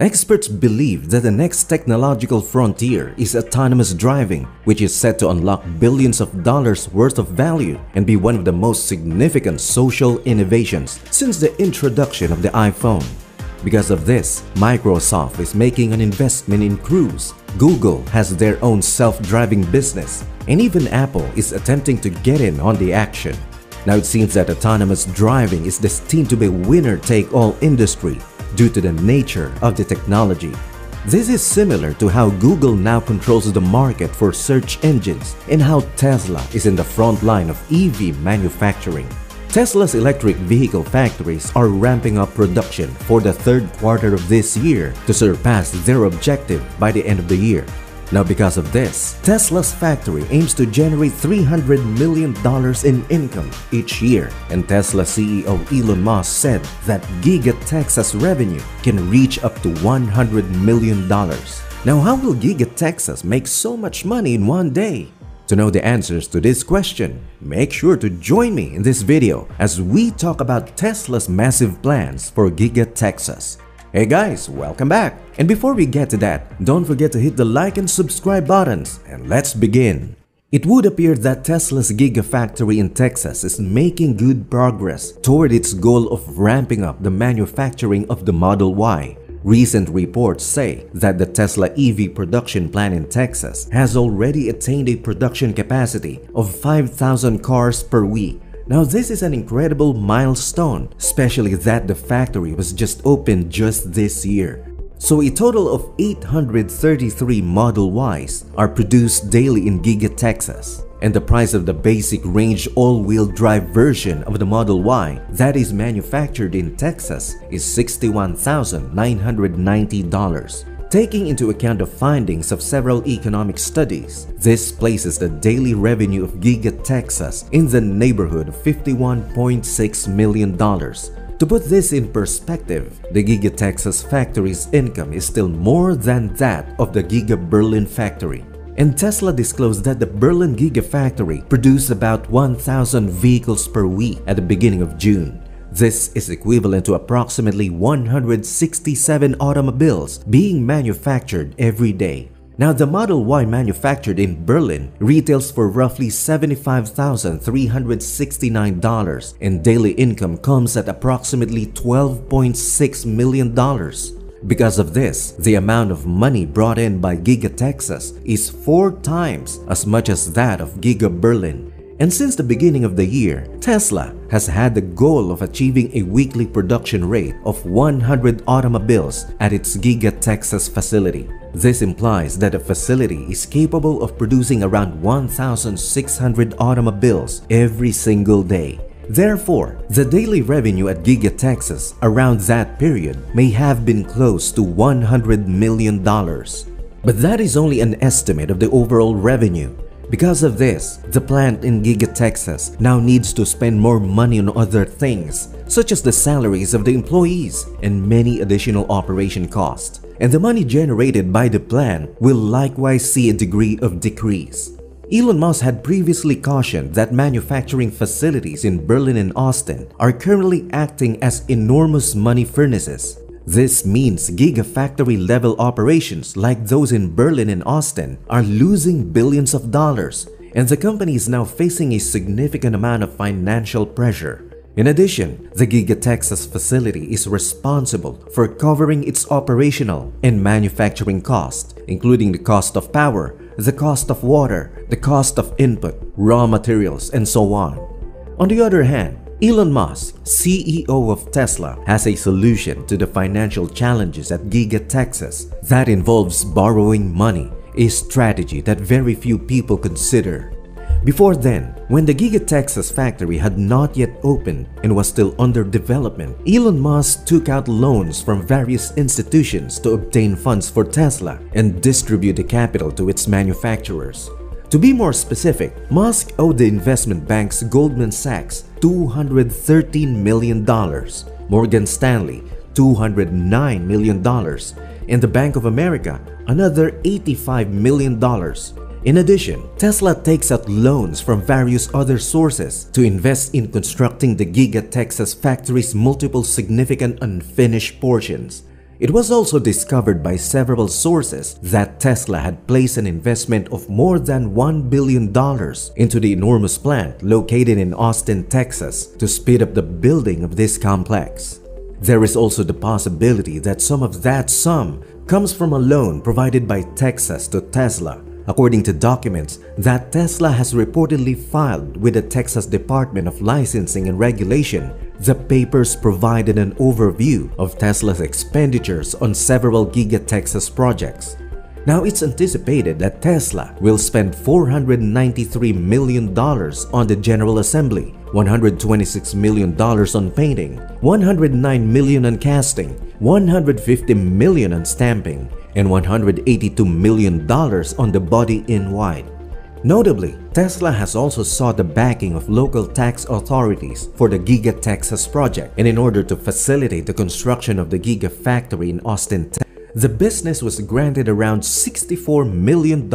Experts believe that the next technological frontier is autonomous driving, which is set to unlock billions of dollars worth of value and be one of the most significant social innovations since the introduction of the iPhone. Because of this, Microsoft is making an investment in Cruise, Google has their own self-driving business, and even Apple is attempting to get in on the action. Now it seems that autonomous driving is destined to be a winner-take-all industry due to the nature of the technology. This is similar to how Google now controls the market for search engines and how Tesla is in the front line of EV manufacturing. Tesla's electric vehicle factories are ramping up production for the third quarter of this year to surpass their objective by the end of the year. Now because of this, Tesla's factory aims to generate $300 million in income each year and Tesla CEO Elon Musk said that Giga Texas revenue can reach up to $100 million. Now how will Giga Texas make so much money in one day? To know the answers to this question, make sure to join me in this video as we talk about Tesla's massive plans for Giga Texas. Hey guys, welcome back! And before we get to that, don't forget to hit the like and subscribe buttons and let's begin! It would appear that Tesla's Gigafactory in Texas is making good progress toward its goal of ramping up the manufacturing of the Model Y. Recent reports say that the Tesla EV production plant in Texas has already attained a production capacity of 5,000 cars per week now this is an incredible milestone, especially that the factory was just opened just this year. So a total of 833 Model Ys are produced daily in Giga, Texas. And the price of the basic range all-wheel drive version of the Model Y that is manufactured in Texas is $61,990. Taking into account the findings of several economic studies, this places the daily revenue of Giga Texas in the neighborhood of $51.6 million. To put this in perspective, the Giga Texas factory's income is still more than that of the Giga Berlin factory. And Tesla disclosed that the Berlin Gigafactory produced about 1,000 vehicles per week at the beginning of June. This is equivalent to approximately 167 automobiles being manufactured every day. Now, the Model Y manufactured in Berlin retails for roughly $75,369 and daily income comes at approximately $12.6 million. Because of this, the amount of money brought in by Giga Texas is four times as much as that of Giga Berlin and since the beginning of the year, Tesla has had the goal of achieving a weekly production rate of 100 automobiles at its Giga Texas facility. This implies that the facility is capable of producing around 1,600 automobiles every single day. Therefore, the daily revenue at Giga Texas around that period may have been close to $100 million. But that is only an estimate of the overall revenue. Because of this, the plant in Giga, Texas now needs to spend more money on other things, such as the salaries of the employees and many additional operation costs. And the money generated by the plant will likewise see a degree of decrease. Elon Musk had previously cautioned that manufacturing facilities in Berlin and Austin are currently acting as enormous money furnaces this means gigafactory level operations like those in Berlin and Austin are losing billions of dollars and the company is now facing a significant amount of financial pressure. In addition, the Giga Texas facility is responsible for covering its operational and manufacturing costs, including the cost of power, the cost of water, the cost of input, raw materials, and so on. On the other hand, Elon Musk, CEO of Tesla, has a solution to the financial challenges at Giga Texas that involves borrowing money, a strategy that very few people consider. Before then, when the Giga Texas factory had not yet opened and was still under development, Elon Musk took out loans from various institutions to obtain funds for Tesla and distribute the capital to its manufacturers. To be more specific, Musk owed the investment banks Goldman Sachs $213 million, Morgan Stanley $209 million, and the Bank of America another $85 million. In addition, Tesla takes out loans from various other sources to invest in constructing the Giga Texas factory's multiple significant unfinished portions. It was also discovered by several sources that Tesla had placed an investment of more than $1 billion into the enormous plant located in Austin, Texas to speed up the building of this complex. There is also the possibility that some of that sum comes from a loan provided by Texas to Tesla according to documents that Tesla has reportedly filed with the Texas Department of Licensing and Regulation. The papers provided an overview of Tesla's expenditures on several Giga Texas projects. Now it's anticipated that Tesla will spend $493 million on the General Assembly, $126 million on painting, 109 million on casting, 150 million on stamping, and $182 million on the body in white. Notably, Tesla has also sought the backing of local tax authorities for the Giga Texas project and in order to facilitate the construction of the Giga factory in Austin, Texas. The business was granted around $64 million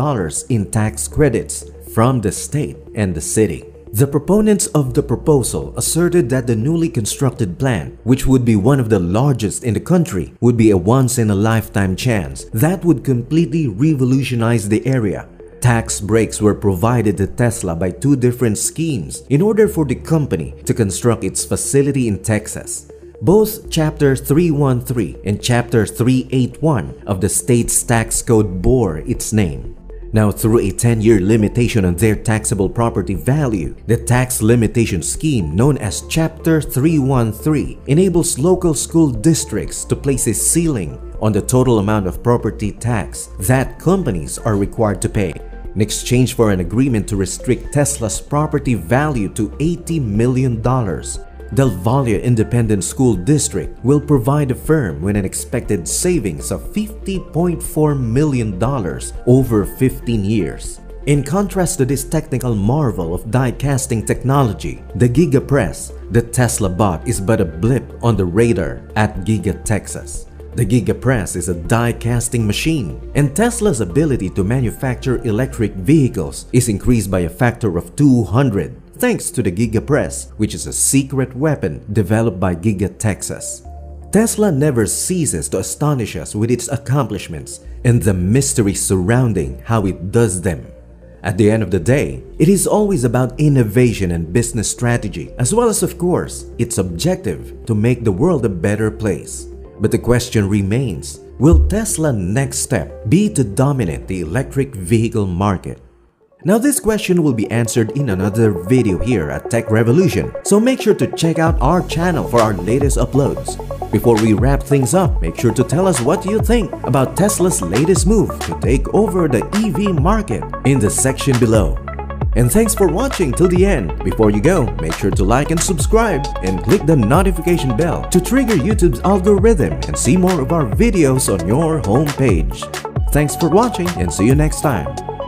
in tax credits from the state and the city. The proponents of the proposal asserted that the newly constructed plant, which would be one of the largest in the country, would be a once-in-a-lifetime chance that would completely revolutionize the area. Tax breaks were provided to Tesla by two different schemes in order for the company to construct its facility in Texas. Both Chapter 313 and Chapter 381 of the state's tax code bore its name. Now, through a 10-year limitation on their taxable property value, the tax limitation scheme known as Chapter 313 enables local school districts to place a ceiling on the total amount of property tax that companies are required to pay in exchange for an agreement to restrict Tesla's property value to $80 million. Del Valle Independent School District will provide the firm with an expected savings of $50.4 million over 15 years. In contrast to this technical marvel of die casting technology, the Giga Press, the Tesla bot is but a blip on the radar at Giga Texas. The Giga Press is a die casting machine, and Tesla's ability to manufacture electric vehicles is increased by a factor of 200 thanks to the Giga Press, which is a secret weapon developed by Giga Texas. Tesla never ceases to astonish us with its accomplishments and the mystery surrounding how it does them. At the end of the day, it is always about innovation and business strategy, as well as, of course, its objective to make the world a better place. But the question remains, will Tesla's next step be to dominate the electric vehicle market? Now this question will be answered in another video here at Tech Revolution, so make sure to check out our channel for our latest uploads. Before we wrap things up, make sure to tell us what you think about Tesla's latest move to take over the EV market in the section below. And thanks for watching till the end. Before you go, make sure to like and subscribe and click the notification bell to trigger YouTube's algorithm and see more of our videos on your homepage. Thanks for watching and see you next time.